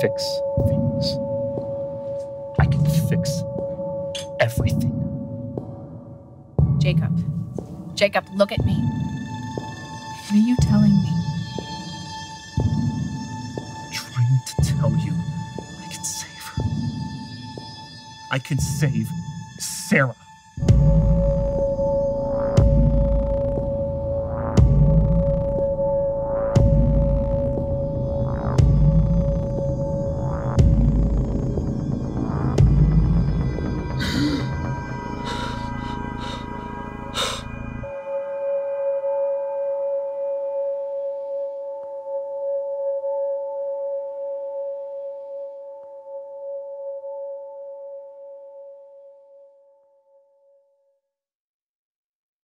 fix things. I can fix everything. Jacob. Jacob, look at me. What are you telling me? I'm trying to tell you I can save her. I can save Sarah.